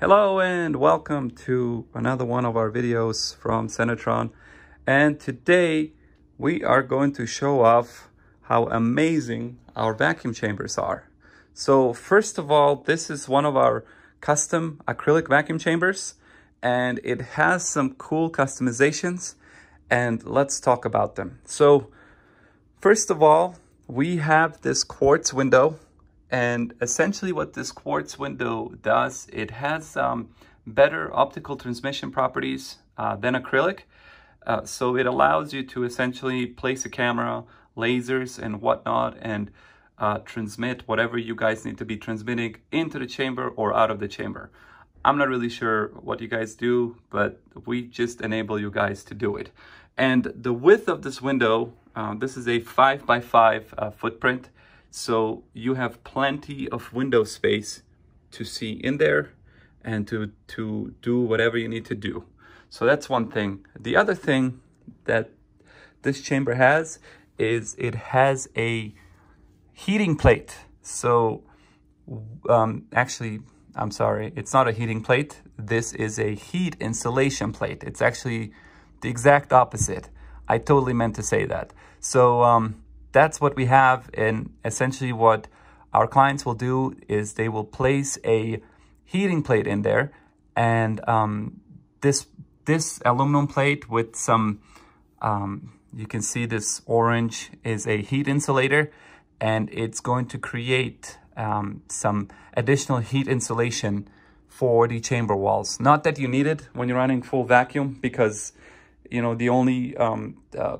Hello and welcome to another one of our videos from Sanatron. And today we are going to show off how amazing our vacuum chambers are. So first of all, this is one of our custom acrylic vacuum chambers and it has some cool customizations and let's talk about them. So first of all, we have this quartz window and essentially what this quartz window does, it has um, better optical transmission properties uh, than acrylic. Uh, so it allows you to essentially place a camera, lasers and whatnot, and uh, transmit whatever you guys need to be transmitting into the chamber or out of the chamber. I'm not really sure what you guys do, but we just enable you guys to do it. And the width of this window, uh, this is a five by five uh, footprint. So you have plenty of window space to see in there and to, to do whatever you need to do. So that's one thing. The other thing that this chamber has is it has a heating plate. So um, actually, I'm sorry, it's not a heating plate. This is a heat insulation plate. It's actually the exact opposite. I totally meant to say that. So um, that's what we have. And essentially what our clients will do is they will place a heating plate in there. And um, this, this aluminum plate with some, um, you can see this orange is a heat insulator and it's going to create um, some additional heat insulation for the chamber walls. Not that you need it when you're running full vacuum because you know, the only um, uh,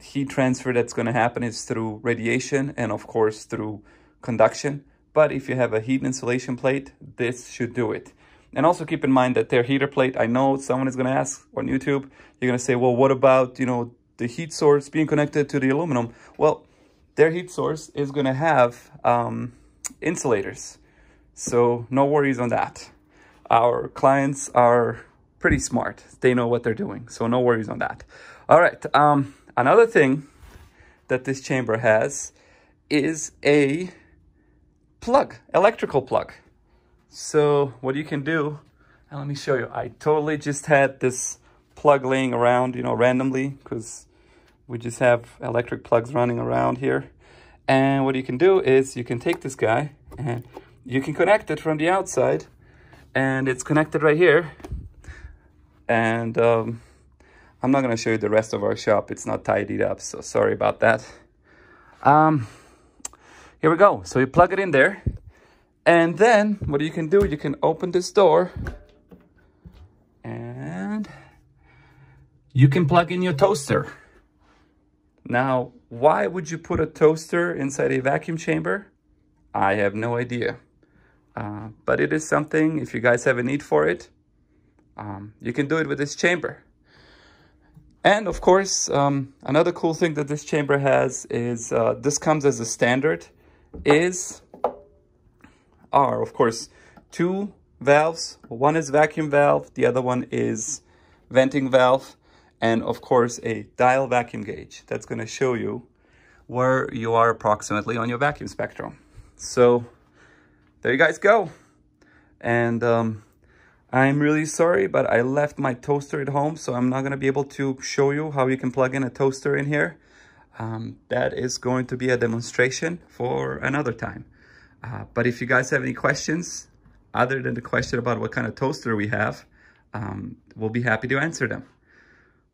heat transfer that's going to happen is through radiation and, of course, through conduction. But if you have a heat insulation plate, this should do it. And also keep in mind that their heater plate, I know someone is going to ask on YouTube, you're going to say, well, what about, you know, the heat source being connected to the aluminum? Well, their heat source is going to have um, insulators. So no worries on that. Our clients are pretty smart. They know what they're doing, so no worries on that. All right, um, another thing that this chamber has is a plug, electrical plug. So what you can do, and let me show you, I totally just had this plug laying around, you know, randomly, because we just have electric plugs running around here. And what you can do is you can take this guy and you can connect it from the outside and it's connected right here and um, I'm not going to show you the rest of our shop. It's not tidied up, so sorry about that. Um, here we go. So you plug it in there. And then what you can do, you can open this door and you can plug in your toaster. Now, why would you put a toaster inside a vacuum chamber? I have no idea. Uh, but it is something, if you guys have a need for it, um, you can do it with this chamber. And of course, um, another cool thing that this chamber has is uh, this comes as a standard is are of course two valves. One is vacuum valve, the other one is venting valve, and of course a dial vacuum gauge that's going to show you where you are approximately on your vacuum spectrum. So there you guys go. And um, I'm really sorry, but I left my toaster at home, so I'm not going to be able to show you how you can plug in a toaster in here. Um, that is going to be a demonstration for another time. Uh, but if you guys have any questions, other than the question about what kind of toaster we have, um, we'll be happy to answer them.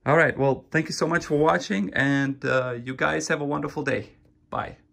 All right, well, thank you so much for watching, and uh, you guys have a wonderful day. Bye.